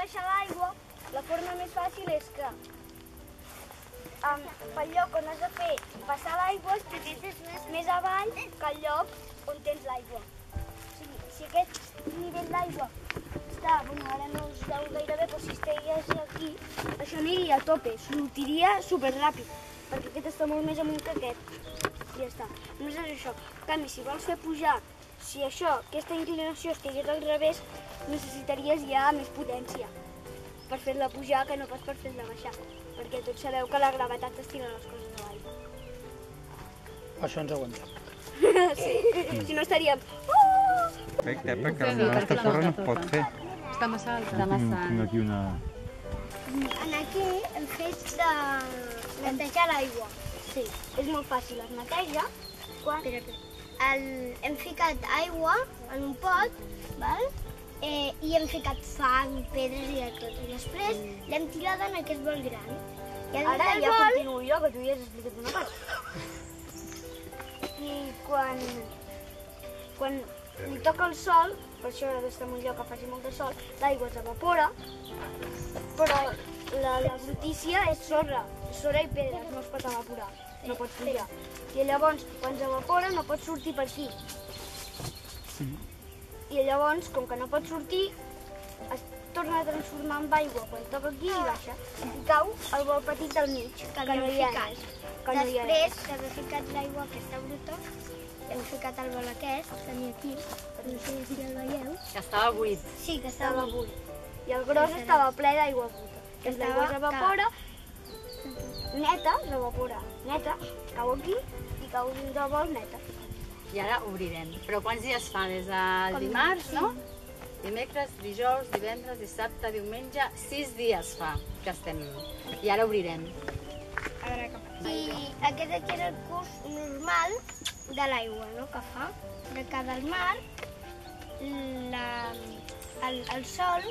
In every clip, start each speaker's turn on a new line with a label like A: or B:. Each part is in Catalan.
A: baixar l'aigua, la forma més fàcil és que um, pel lloc on has de fer passar l'aigua més, més avall que el lloc on tens l'aigua. O sigui, si aquest nivell d'aigua està, bueno, ara no us veu gaire bé, però si estigués aquí, això aniria a tope, sortiria superràpid, perquè aquest està molt més amunt que aquest. I ja està. Només és això. En canvi, si vols fer pujar, si això, aquesta inclinació estigués al revés, necessitaries ja més potència per fer-la pujar que no pas per fer-la baixar. Perquè tots sabeu que la gravetat estira les coses a l'aigua.
B: Això ens aguanta.
A: sí, si no estaríem...
C: Perfecte, perquè la nostra torre no es pot fer.
D: Està massa alta.
E: Està massa
C: Tinc aquí una...
A: En aquí hem fet de netejar l'aigua. Sí, és molt fàcil, es neteja. Quan... El, hem ficat aigua en un pot, val? Eh, i hem ficat fang, pedres i de tot. I després l'hem tirada en aquest bol gran. I Ara ja bol... continuo jo, que tu ja has explicat una part. I quan, quan li toca el sol, per això ha d'estar en un lloc que faci molt de sol, l'aigua s'evapora, però la, la brutícia és sorra, és sorra i pedres, no es pot evaporar, no pot pujar. I llavors, quan s'evapora, no pot sortir per aquí. I llavors, com que no pot sortir, es torna a transformar en aigua quan toca aquí i baixa. I cau al bol petit del mig, que, que no hi ha res. Que no hi ha
F: Després d'haver ficat l'aigua aquesta bruta, hem ficat el bol aquest, que n'hi ha aquí, no sé si el veieu.
D: Que estava buit.
F: Sí, que
A: Estava
F: estava
A: buit. I el gros estava ple d'aigua bruta. Que
F: Estava
A: l'aigua s'evapora, neta, s'evapora, neta, cau aquí i cau dins del bol neta.
D: I ara obrirem. Però quants dies fa? Des del dimarts, no? Dimecres, dijous, divendres, dissabte, diumenge... Sis dies fa que estem... I ara obrirem.
F: I aquest aquí és el curs normal de l'aigua, no?, que fa. De que del mar, la, el, el sol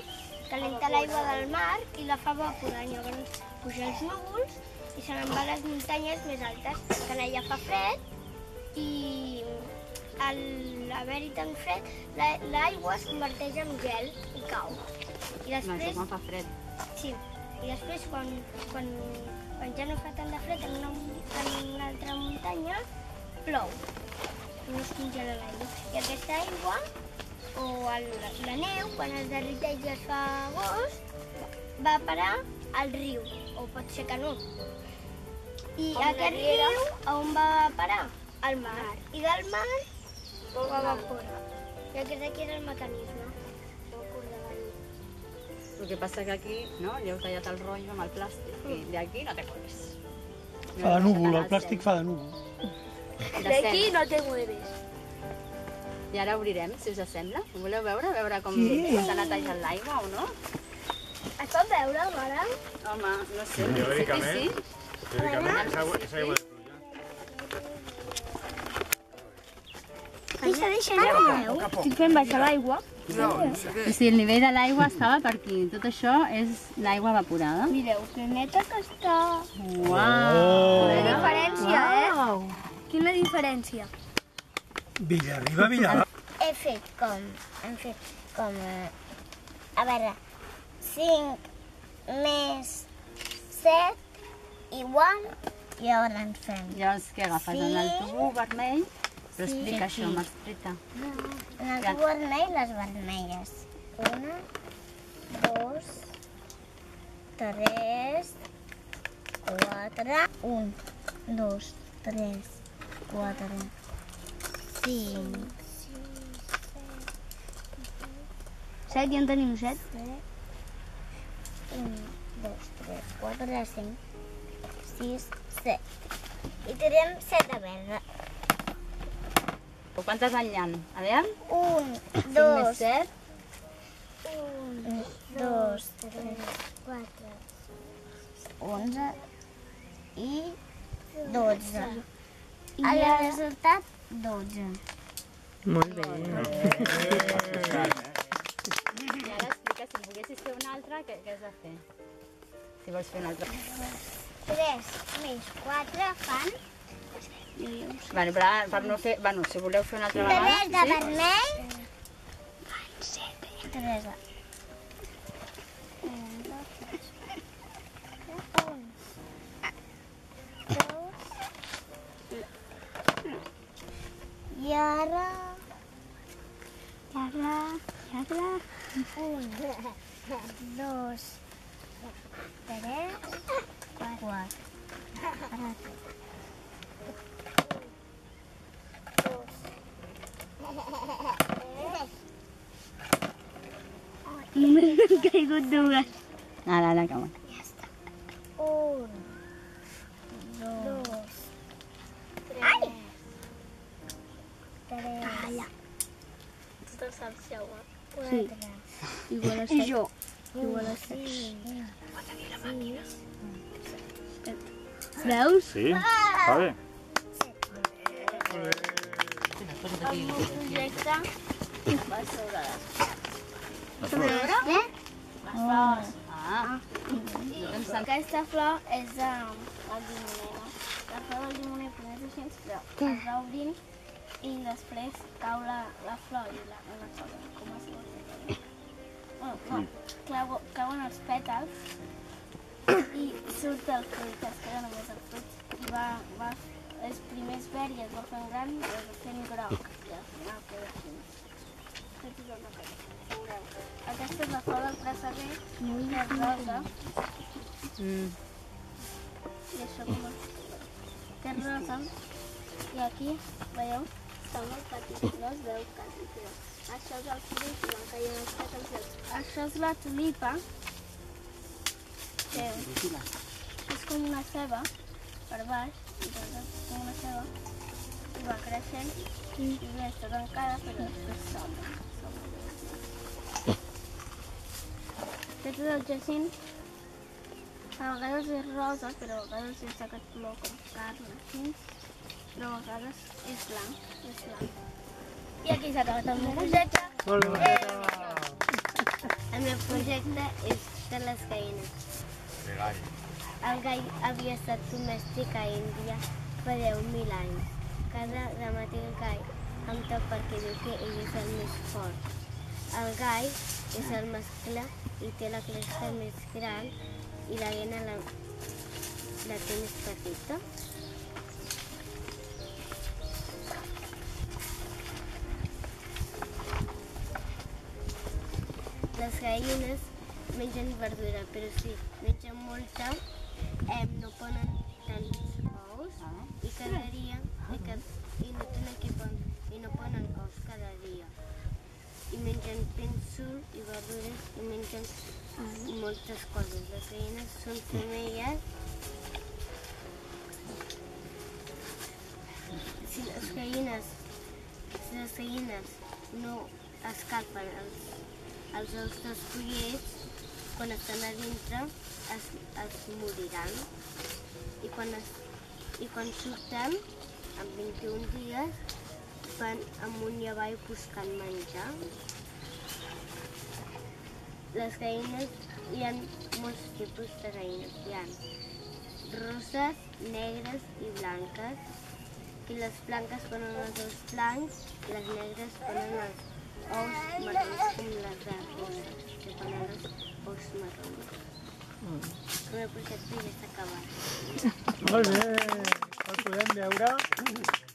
F: calenta l'aigua del mar i la fa evaporar. Llavors puja els núvols i se n'en va a les muntanyes més altes, que allà fa fred i al haver-hi tant fred, la- l'aigua es converteix en gel i cau. I
D: No,
F: després
D: quan fa fred.
F: Sí, i després quan, quan, quan ja no fa tant de fred en una, en una altra muntanya, plou. No es congela l'aigua. I aquesta aigua, o el, la neu, quan es derriteix i es fa agost, va parar al riu, o pot ser que no. I
A: Com
F: aquest riu, on va parar? Al mar. I del mar evapora. I aquest aquí és el mecanisme.
D: El que passa que aquí, no?, li heu tallat el rotllo amb el plàstic i d'aquí no té res.
B: Fa de núvol, el plàstic fa de núvol.
A: D'aquí no te mueves.
D: I ara obrirem, si us sembla. Ho voleu veure? Veure com
B: Sí.
D: s'està netejant l'aigua o no?
A: Es pot veure, mare?
D: Home, no sé.
G: Teòricament.
D: Sí,
G: Teòricament és aigua, és aigua
F: Deixa, deixa, no
A: Estic fent baixar l'aigua.
D: sí. sí, el nivell de l'aigua estava per aquí. Tot això és l'aigua evaporada.
A: Mireu, que neta que està.
D: Uau!
A: Quina diferència, eh? Quina diferència.
B: Villarriba, Villarriba.
F: he fet com, hem fet com, eh, a veure, 5 més 7 igual, i ara ens fem.
D: Llavors, què agafes? En el
F: Sí.
D: tubo vermell? Però
F: Sí,
D: explica
F: sí.
D: això, m'explica.
F: En el tubo vermell, les vermelles. Una, dos, tres, quatre, un, dos, tres, quatre, cinc,
A: Set, ja en tenim set.
F: un, dos, tres, quatre, cinc, sis, set. I tirem set de verda.
D: O quantes en hi ha? A veure?
F: Un,
D: Cinc més
F: dos,
D: set.
F: un, dos, tres, quatre, onze i dotze. I el resultat, dotze.
H: Molt bé.
D: I ara explica, si volguessis fer una altra, què, què has de fer? Si vols fer una altra.
F: Tres més quatre fan llavors.
D: Bueno, però ara, per no fer... Bueno, si voleu fer una altra vegada...
F: Tres de vermell. Fan set. Tres de... I ara... I ara... I ara...
I: Un, dos, tres, quatre. Ara han caigut dues.
D: Ara, ara, calma.
I: Un, dos, tres, tres, Calla. Tu te'n saps, Jaume?
J: Sí.
I: Quatre,
J: Igual a
I: I
J: set.
I: jo.
J: Igual a
I: set.
J: Veus?
K: Sí? Està bé.
I: El meu projecte va sobre les
J: Què?
I: flors.
D: Ah,
I: Aquesta flor és de la llimonera. La flor del llimoner és així, però es va obrint i després cau la, la flor i la, la sola, com es dir. Bueno, no, cauen els pètals i surt el fruit, es queda només el fruit. I va, va, és primer és verd i es va fent gran i es va fent groc. I al final queda així. Aquest és el que veureu. Aquesta és la flor del presseguer, que és rosa,
D: mm.
I: i això com es... que és rosa. I aquí, veieu, està molt petit, no es veu quasi, però això és el fruit van caient els els- Això és la tulipa, que és com una ceba per baix, va creixent, i bé, està tancada, però després s'obre. Aquest és el jacint, a vegades és rosa, però a vegades és aquest color com carn, així, però a vegades és blanc, és blanc. I aquí s'ha acabat el meu projecte.
B: Molt bé.
J: El meu projecte és de les gallines. El gall havia estat domèstic a Índia fa 10.000 anys. Cada ramat gall amb tot perquè diu que ell és el més fort. El gall és el mascle i té la cresta més gran i la gallina la, la té més petita. Les gallines mengen verdura, però si mengen molta, eh, no ponen tants ous i cada dia i, ca, i no tenen que pon, i no ponen ous cada dia. I mengen pènsul i verdures i mengen moltes coses. Les gallines són femelles. Si les gallines, si les gallines no escalfen els, els ous dels pollets, quan estan a dintre es, es moriran. I quan, es, I quan surten, en 21 dies, van amunt i avall buscant menjar. Les gallines, hi ha molts tipus de gallines. Hi ha roses, negres i blanques. I les blanques ponen els ous blancs, i les negres ponen els ous marrons com les de roses, que ponen els ous marrons. El meu projecte ja està acabat.
B: Molt bé. El podem veure.